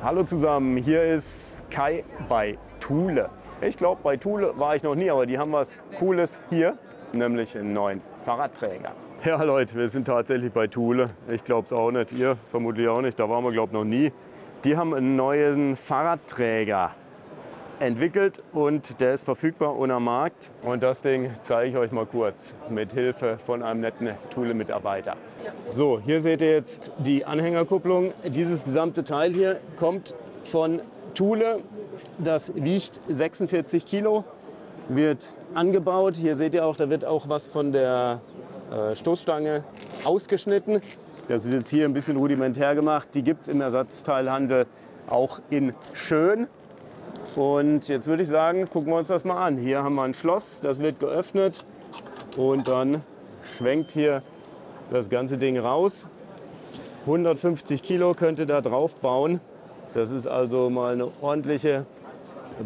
Hallo zusammen, hier ist Kai bei Thule. Ich glaube, bei Thule war ich noch nie, aber die haben was Cooles hier, nämlich einen neuen Fahrradträger. Ja Leute, wir sind tatsächlich bei Thule. Ich glaube es auch nicht, ihr vermutlich auch nicht, da waren wir glaube ich noch nie. Die haben einen neuen Fahrradträger entwickelt und der ist verfügbar am Markt. Und das Ding zeige ich euch mal kurz mit Hilfe von einem netten Thule-Mitarbeiter. So, hier seht ihr jetzt die Anhängerkupplung. Dieses gesamte Teil hier kommt von Thule. Das wiegt 46 Kilo, wird angebaut. Hier seht ihr auch, da wird auch was von der äh, Stoßstange ausgeschnitten. Das ist jetzt hier ein bisschen rudimentär gemacht. Die gibt es im Ersatzteilhandel auch in schön. Und jetzt würde ich sagen, gucken wir uns das mal an. Hier haben wir ein Schloss, das wird geöffnet und dann schwenkt hier das ganze Ding raus. 150 Kilo könnt ihr da drauf bauen. Das ist also mal eine ordentliche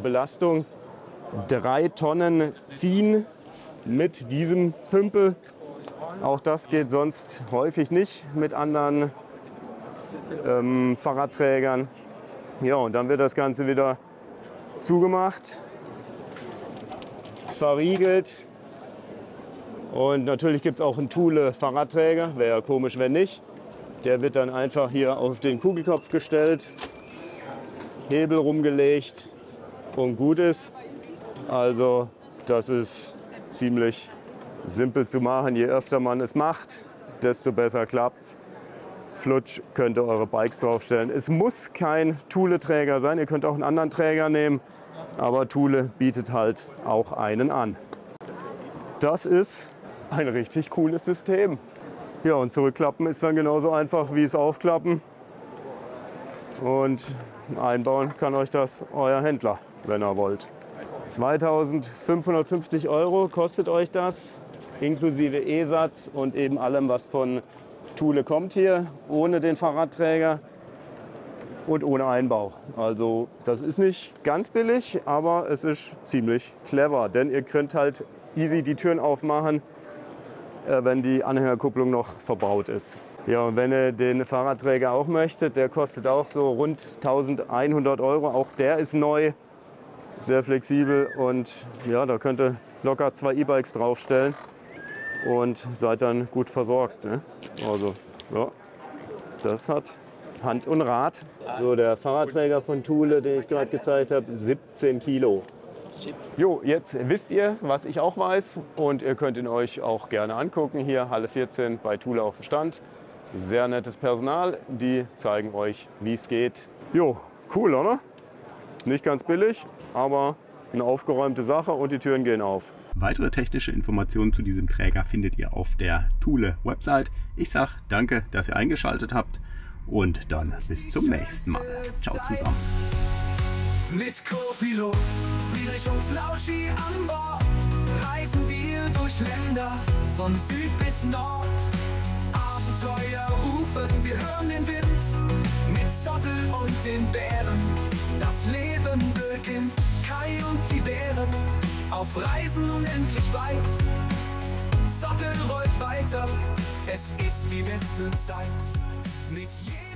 Belastung. Drei Tonnen ziehen mit diesem Pümpel. Auch das geht sonst häufig nicht mit anderen ähm, Fahrradträgern. Ja, und dann wird das Ganze wieder zugemacht, verriegelt. Und natürlich gibt es auch einen Thule Fahrradträger, wäre ja komisch, wenn nicht. Der wird dann einfach hier auf den Kugelkopf gestellt, Hebel rumgelegt und gut ist. Also das ist ziemlich simpel zu machen. Je öfter man es macht, desto besser klappt es. Flutsch könnt ihr eure Bikes draufstellen. Es muss kein Thule-Träger sein, ihr könnt auch einen anderen Träger nehmen, aber Thule bietet halt auch einen an. Das ist ein richtig cooles System. Ja, und zurückklappen ist dann genauso einfach wie es aufklappen. Und einbauen kann euch das euer Händler, wenn er wollt. 2550 Euro kostet euch das, inklusive E-Satz und eben allem, was von Thule kommt hier ohne den Fahrradträger und ohne Einbau. Also das ist nicht ganz billig, aber es ist ziemlich clever, denn ihr könnt halt easy die Türen aufmachen, äh, wenn die Anhängerkupplung noch verbaut ist. Ja, und wenn ihr den Fahrradträger auch möchtet, der kostet auch so rund 1100 Euro. Auch der ist neu, sehr flexibel und ja, da könnt ihr locker zwei E-Bikes draufstellen und seid dann gut versorgt. Ne? Also, ja, das hat Hand und Rad. So, der Fahrradträger von Thule, den ich gerade gezeigt habe, 17 Kilo. Jo, jetzt wisst ihr, was ich auch weiß und ihr könnt ihn euch auch gerne angucken. Hier Halle 14 bei Thule auf dem Stand. Sehr nettes Personal, die zeigen euch, wie es geht. Jo, cool, oder? Nicht ganz billig, aber eine aufgeräumte Sache und die Türen gehen auf. Weitere technische Informationen zu diesem Träger findet ihr auf der Thule Website. Ich sage danke, dass ihr eingeschaltet habt und dann bis zum nächsten Mal. Ciao zusammen. Mit Co-Pilot Friedrich und Flauschi an Bord reisen wir durch Länder von Süd bis Nord. Abenteuer rufen, wir hören den Wind mit Zottel und den Bären. Das Leben beginnt, Kai und die auf Reisen unendlich weit. Zottel rollt weiter, es ist die beste Zeit mit jedem.